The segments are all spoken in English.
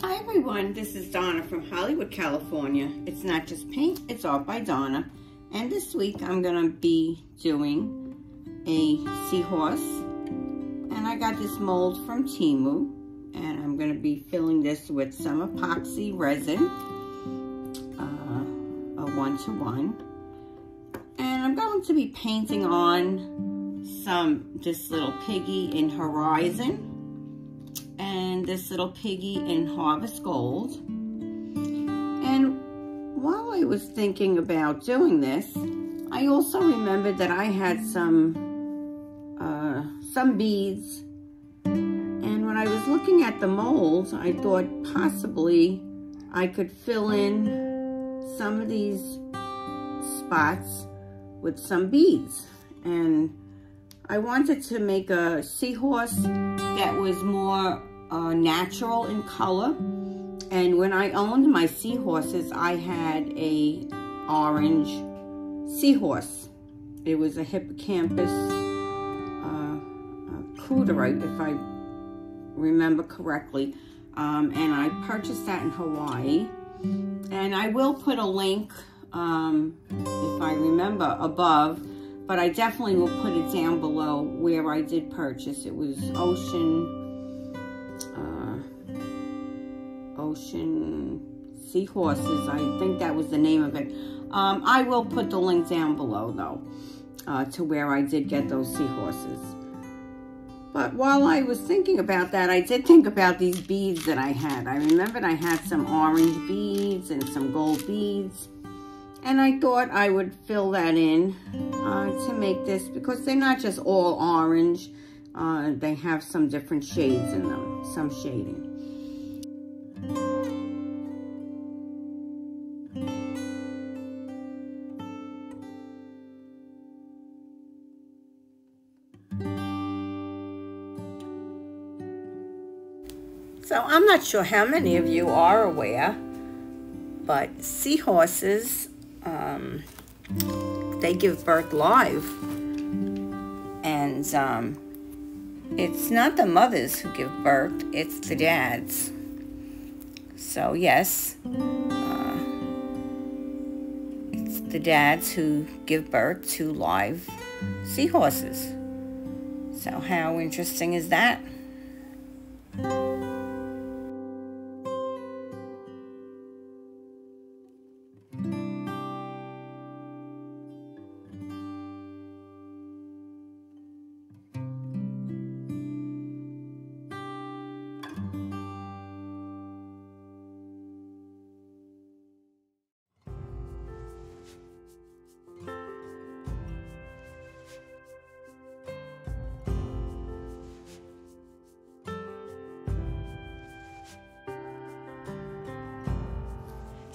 Hi everyone, this is Donna from Hollywood, California. It's not just paint, it's all by Donna. And this week I'm gonna be doing a seahorse. And I got this mold from Temu. And I'm gonna be filling this with some epoxy resin, uh, a one-to-one. -one. And I'm going to be painting on some, this little piggy in Horizon and this little piggy in Harvest Gold. And while I was thinking about doing this, I also remembered that I had some uh, some beads. And when I was looking at the molds, I thought possibly I could fill in some of these spots with some beads. And I wanted to make a seahorse that was more uh, natural in color. And when I owned my seahorses, I had a orange seahorse. It was a hippocampus uh, cruderite, if I remember correctly. Um, and I purchased that in Hawaii. And I will put a link, um, if I remember, above. But I definitely will put it down below where I did purchase. It was Ocean Ocean Seahorses. I think that was the name of it. Um, I will put the link down below, though, uh, to where I did get those seahorses. But while I was thinking about that, I did think about these beads that I had. I remembered I had some orange beads and some gold beads. And I thought I would fill that in uh, to make this, because they're not just all orange. Uh, they have some different shades in them, some shading. I'm not sure how many of you are aware, but seahorses, um, they give birth live. And um, it's not the mothers who give birth, it's the dads. So yes, uh, it's the dads who give birth to live seahorses. So how interesting is that?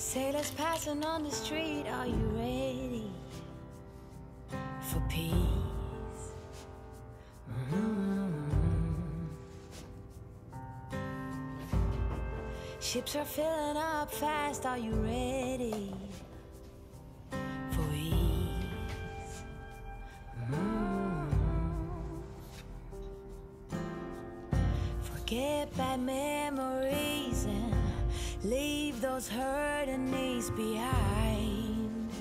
Sailors passing on the street, are you ready for peace? Mm-hmm. Ships are filling up fast, are you ready for ease? Mm-hmm. Forget bad memories Leave those hurting knees behind.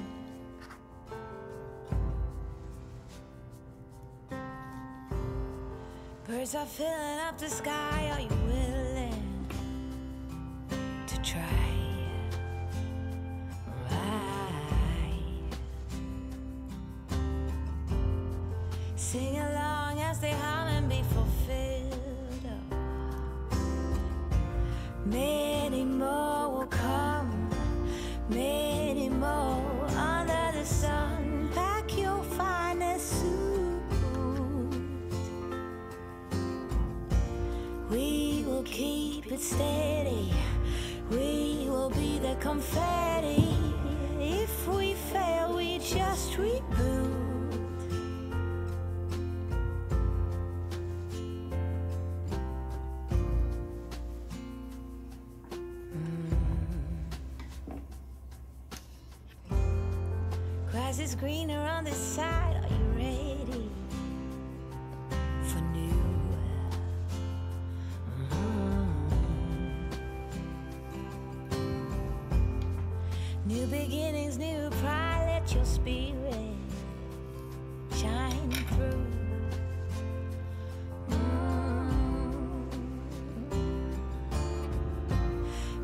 Birds are filling up the sky. Are you willing to try? Right. Sing along as they hum steady. We will be the confetti. Beginnings, new pride, let your spirit shine through. Mm.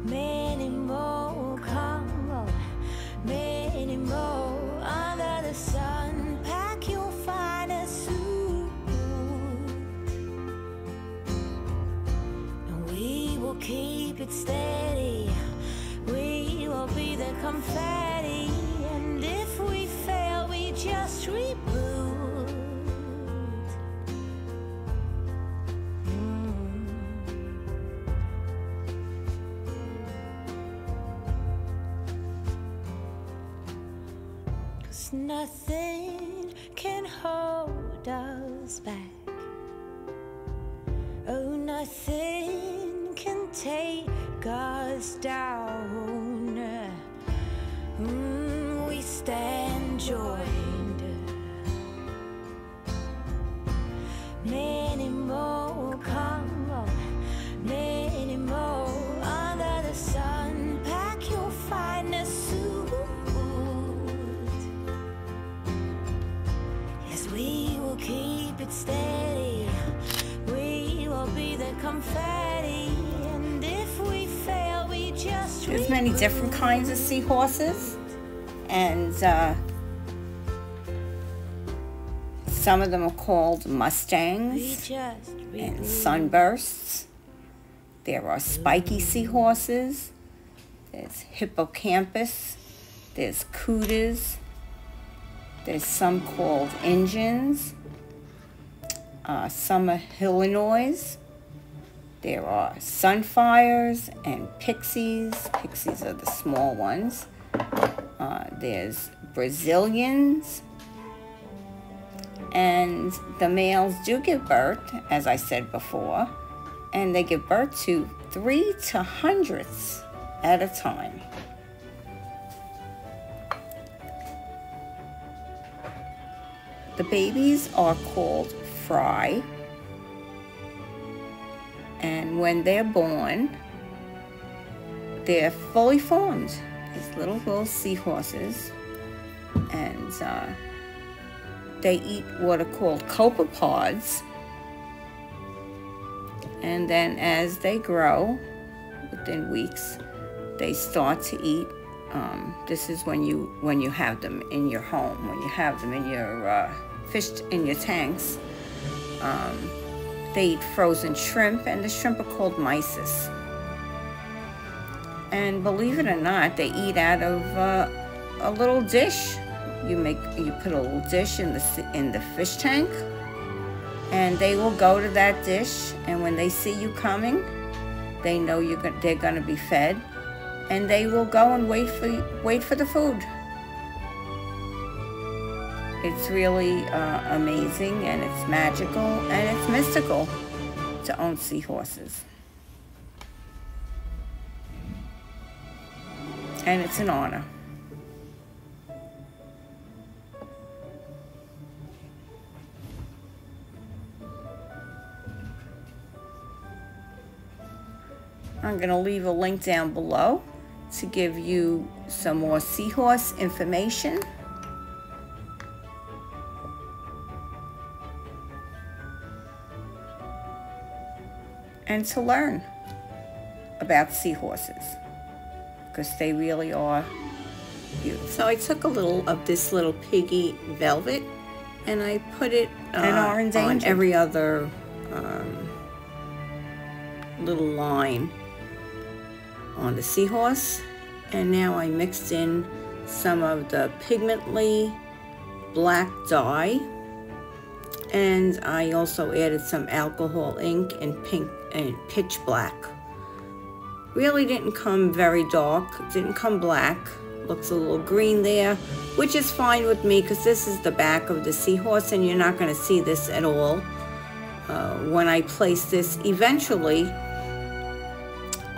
Many more come, oh, many more under the sun. Pack suit, and we will keep it steady. Confetti, and if we fail, we just reboot. Mm. Cause nothing can hold us back. Oh, nothing can take us down. Joined. Many more come, oh, many more under the sun. Pack your finest suit. Yes, we will keep it steady. We will be the confetti. And if we fail, we just There's many different kinds of seahorses, and uh, some of them are called mustangs and sunbursts. There are spiky seahorses. There's hippocampus. There's kudas. There's some called engines. Uh, some are Illinois. There are sunfires and pixies. Pixies are the small ones. Uh, there's Brazilians. And the males do give birth, as I said before, and they give birth to three to hundreds at a time. The babies are called fry, and when they're born, they're fully formed. These little little seahorses, and uh, they eat what are called copepods. And then as they grow, within weeks, they start to eat. Um, this is when you when you have them in your home, when you have them in your uh, fish in your tanks. Um, they eat frozen shrimp, and the shrimp are called mysis. And believe it or not, they eat out of uh, a little dish. You make you put a little dish in the in the fish tank, and they will go to that dish. And when they see you coming, they know you're go- they're going to be fed, and they will go and wait for wait for the food. It's really uh, amazing, and it's magical, and it's mystical to own seahorses. And it's an honor. I'm going to leave a link down below to give you some more seahorse information. And to learn about seahorses because they really are beautiful. So I took a little of this little piggy velvet and I put it uh, on every other um, little line on the seahorse. And now I mixed in some of the pigmently black dye. And I also added some alcohol ink and pink and pitch black. Really didn't come very dark, didn't come black. Looks a little green there, which is fine with me because this is the back of the seahorse and you're not going to see this at all. Uh, when I place this eventually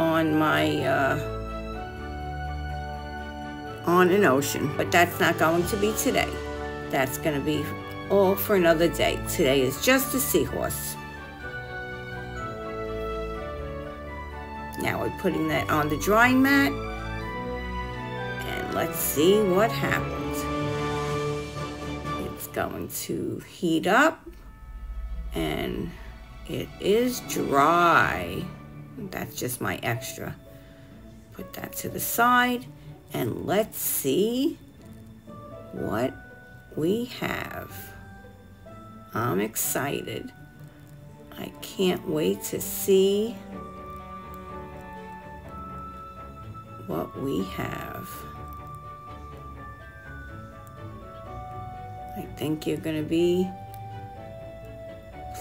on my uh, on an ocean, but that's not going to be today. That's going to be all for another day. Today is just a seahorse. Now we're putting that on the drying mat and And let's see what happens. It's going to heat up and it is dry. That's just my extra. Put that to the side and let's see what we have. I'm excited. I can't wait to see what we have. I think you're going to be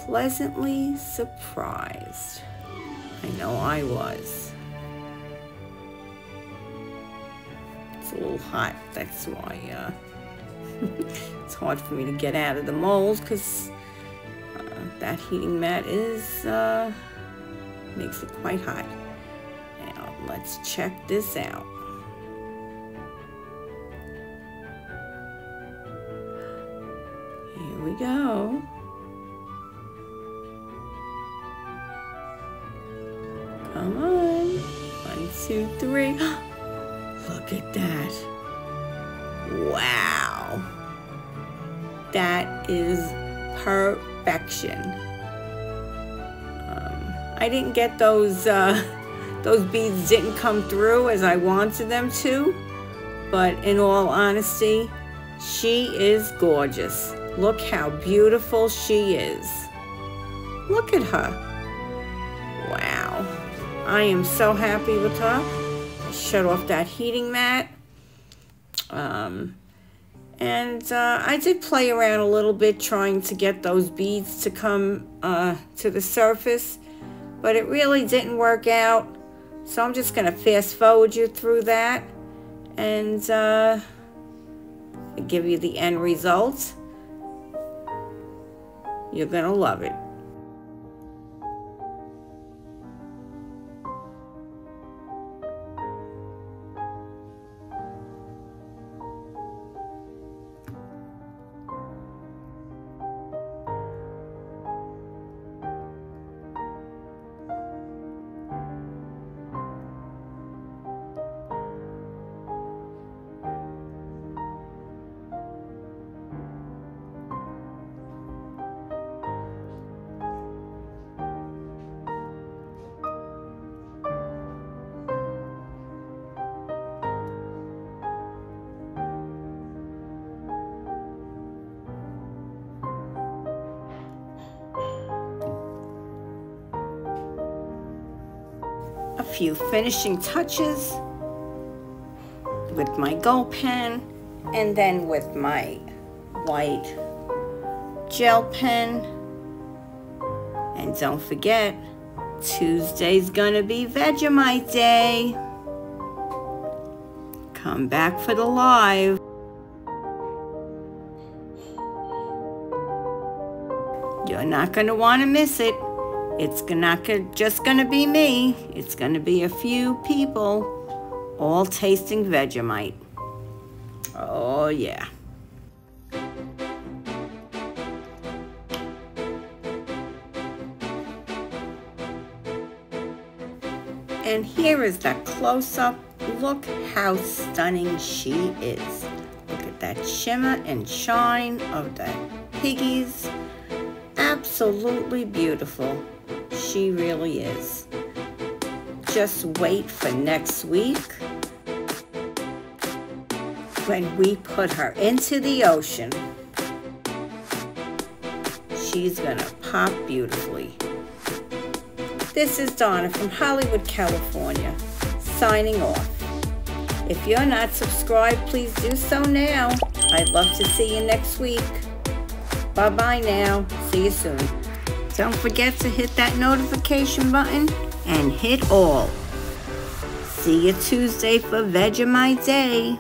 pleasantly surprised. I know I was. It's a little hot, that's why uh, it's hard for me to get out of the mold because uh, that heating mat is uh, makes it quite hot. Now let's check this out. Here we go. Come on. One, two, three. Look at that. Wow. That is perfection. Um, I didn't get those, uh, those beads didn't come through as I wanted them to, but in all honesty, she is gorgeous. Look how beautiful she is. Look at her. I am so happy with her. Shut off that heating mat. Um, and uh, I did play around a little bit trying to get those beads to come uh, to the surface, but it really didn't work out. So I'm just going to fast forward you through that and uh, give you the end result. You're going to love it. Few finishing touches with my gold pen and then with my white gel pen. And don't forget, Tuesday's gonna be Vegemite Day. Come back for the live. You're not gonna wanna miss it. It's not just going to be me. It's going to be a few people all tasting Vegemite. Oh, yeah. And here is the close-up. Look how stunning she is. Look at that shimmer and shine of the piggies. Absolutely beautiful she really is. Just wait for next week when we put her into the ocean. She's gonna pop beautifully. This is Donna from Hollywood, California, signing off. If you're not subscribed, please do so now. I'd love to see you next week. Bye-bye now. See you soon. Don't forget to hit that notification button and hit all. See you Tuesday for Vegemite Day.